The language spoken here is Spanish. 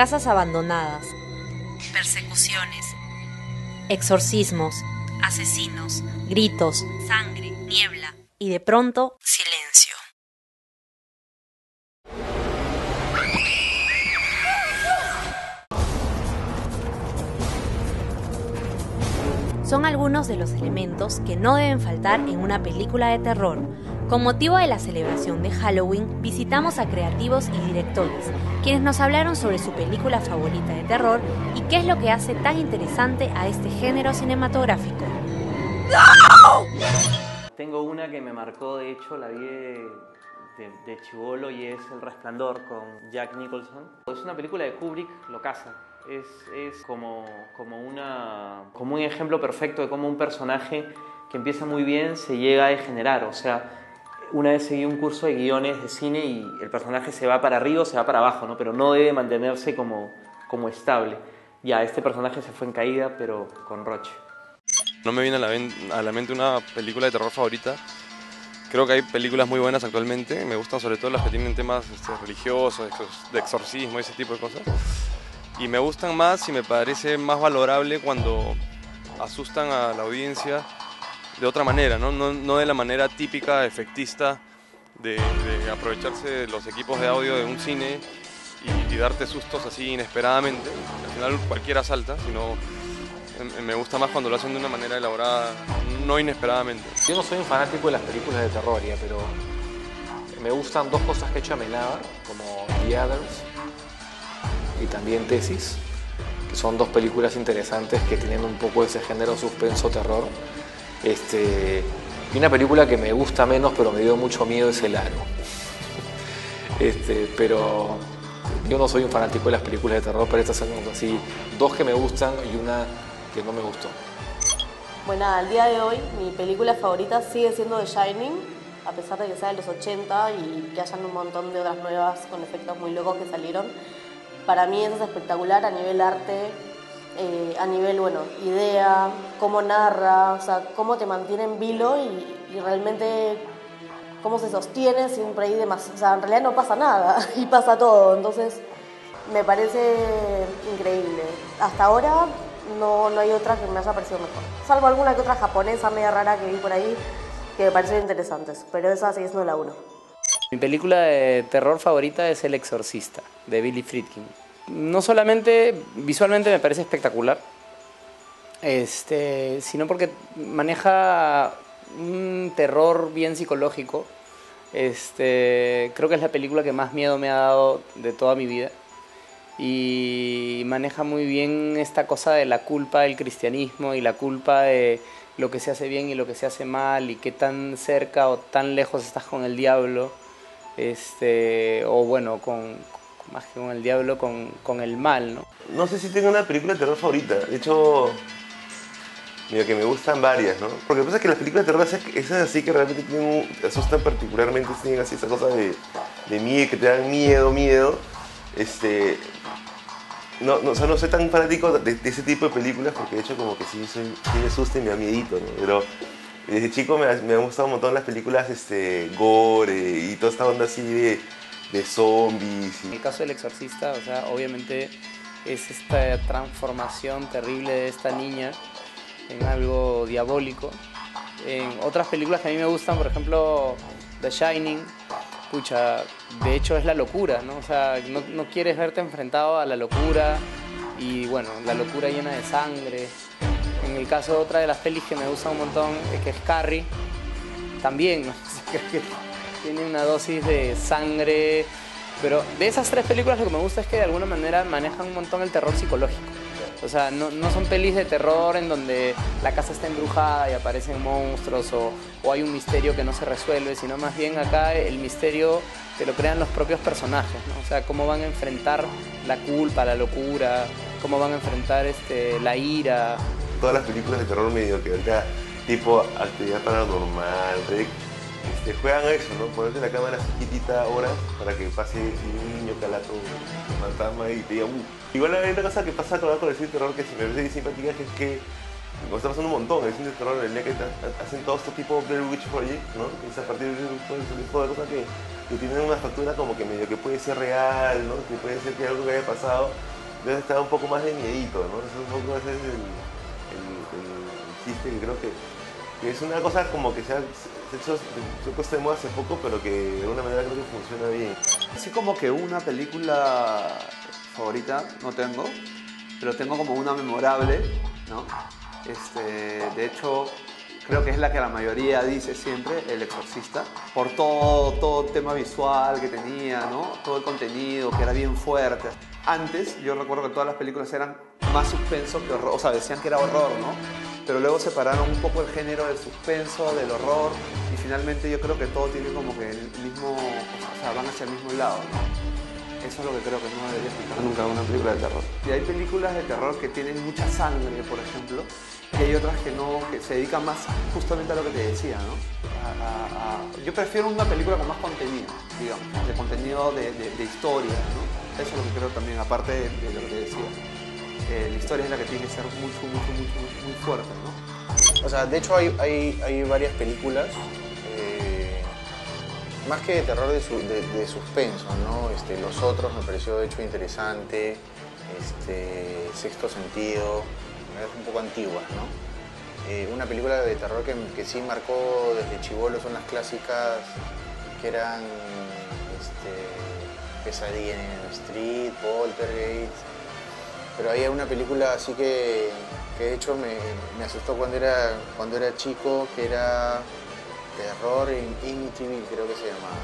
casas abandonadas, persecuciones, exorcismos, asesinos, gritos, sangre, niebla y de pronto silencio. Son algunos de los elementos que no deben faltar en una película de terror. Con motivo de la celebración de Halloween, visitamos a creativos y directores, quienes nos hablaron sobre su película favorita de terror y qué es lo que hace tan interesante a este género cinematográfico. Tengo una que me marcó, de hecho, la vi de, de, y es El Resplandor con Jack Nicholson. Es una película de Kubrick, lo casa. Es, es como, como, una, como un ejemplo perfecto de cómo un personaje que empieza muy bien se llega a degenerar. O sea, una vez seguí un curso de guiones de cine y el personaje se va para arriba o se va para abajo, ¿no? pero no debe mantenerse como, como estable. Ya, este personaje se fue en caída, pero con Roche. No me viene a la, a la mente una película de terror favorita. Creo que hay películas muy buenas actualmente. Me gustan sobre todo las que tienen temas este, religiosos, de exorcismo, ese tipo de cosas. Y me gustan más y me parece más valorable cuando asustan a la audiencia de otra manera, ¿no? No, de la manera típica, efectista, de, aprovecharse de los equipos de audio de un cine y, darte sustos así inesperadamente. Al final cualquiera salta, sino me gusta más cuando lo hacen de una manera elaborada, no inesperadamente. Yo no soy un fanático de las películas de terror, ya, pero me gustan dos cosas que he hecho Amenábar, como The Others y también Tesis, que son dos películas interesantes que tienen un poco ese género suspenso-terror este, y una película que me gusta menos, pero me dio mucho miedo es El Aro. Este, pero yo no soy un fanático de las películas de terror, pero estas son así, dos que me gustan y una que no me gustó. Bueno, al día de hoy mi película favorita sigue siendo The Shining, a pesar de que sea de los 80 y que hayan un montón de otras nuevas con efectos muy locos que salieron. Para mí eso es espectacular a nivel arte, eh, a nivel, bueno, idea, cómo narra, o sea, cómo te mantiene en vilo y, realmente cómo se sostiene siempre demasiado, o sea, en realidad no pasa nada y pasa todo, entonces me parece increíble. Hasta ahora no, no hay otra que me haya parecido mejor, salvo alguna que otra japonesa media rara que vi por ahí que me parecieron interesantes, pero esa sigue siendo la uno. Mi película de terror favorita es El Exorcista, de Billy Friedkin no solamente visualmente me parece espectacular, este, sino porque maneja un terror bien psicológico. Este, creo que es la película que más miedo me ha dado de toda mi vida. Y maneja muy bien esta cosa de la culpa del cristianismo y la culpa de lo que se hace bien y lo que se hace mal y qué tan cerca o tan lejos estás con el diablo. Este, o bueno, con, más que con el diablo, con, con, el mal, ¿no? No sé si tengo una película de terror favorita. De hecho, mira, que me gustan varias, ¿no? Porque pasa que las películas de terror, esas así que realmente tienen, asustan particularmente, tienen así esa cosa de, de miedo, que te dan miedo, miedo. Este, no, no, o no soy tan fanático de, ese tipo de películas porque de hecho como que sí me asusta y me da miedito, ¿no? Pero desde chico me, me han gustado un montón las películas este, gore y toda esta onda así de de zombies. En el caso del exorcista, o sea, obviamente es esta transformación terrible de esta niña en algo diabólico. En otras películas que a mí me gustan, por ejemplo, The Shining, pucha, de hecho es la locura, ¿no? O sea, no, quieres verte enfrentado a la locura y bueno, la locura llena de sangre. En el caso de otra de las pelis que me gusta un montón, es que es Carrie, también, ¿no? tiene una dosis de sangre. Pero de esas tres películas lo que me gusta es que de alguna manera manejan un montón el terror psicológico. O sea, no, no son pelis de terror en donde la casa está embrujada y aparecen monstruos o, o, hay un misterio que no se resuelve, sino más bien acá el misterio te lo crean los propios personajes. O sea, cómo van a enfrentar la culpa, la locura, cómo van a enfrentar este, la ira. Todas las películas de terror medio que ahorita tipo actividad paranormal, este, juegan a eso, ¿no? Ponerte la cámara chiquitita horas para que pase un niño calato, un fantasma y te diga, uh". Igual hay una cosa que pasa con el cine terror que si me parece simpática es que está pasando un montón, el cine de terror el día que ha- hacen todo este tipo de Blair Witch Project, ¿no? Que es a partir de ese tipo de cosas que, que tienen una factura como que medio que puede ser real, ¿no? Que puede ser que algo que haya pasado. Entonces está un poco más de miedito, ¿no? Es un poco el, el- el chiste que creo que, que es una cosa como que se ha, hecho, se moda hace poco, pero que de alguna manera creo que funciona bien. Así como que una película favorita no tengo, pero tengo como una memorable, ¿no? Este, de hecho, creo que es la que la mayoría dice siempre, El Exorcista, por todo, todo el tema visual que tenía, ¿no? Todo el contenido, que era bien fuerte. Antes, yo recuerdo que todas las películas eran más suspenso que horror, o sea, decían que era horror, ¿no? Pero luego separaron un poco el género del suspenso, del horror, y finalmente yo creo que todo tiene como que el mismo, o sea, van hacia el mismo lado, ¿no? Eso es lo que creo que no debería explicar nunca una película de terror. Y hay películas de terror que tienen mucha sangre, por ejemplo, y hay otras que no, que se dedican más justamente a lo que te decía, ¿no? Yo prefiero una película con más contenido, digamos, de contenido de, de- de historia, ¿no? Eso es lo que creo también, aparte de, de lo que te decía. Eh, la historia es la que tiene que ser mucho, mucho, mucho, muy fuerte, ¿no? O sea, de hecho hay, hay, hay varias películas, eh, más que de terror, de, su- de- de suspenso, ¿no? Este, Los Otros me pareció de hecho interesante, este, Sexto Sentido, es un poco antigua, ¿no? Eh, una película de terror que, que sí marcó desde chivolo son las clásicas que eran este, Pesadilla en el Street, Poltergeist, pero hay una película así que, que de hecho me, me asustó cuando era, cuando era chico, que era Terror en Amityville, creo que se llamaba.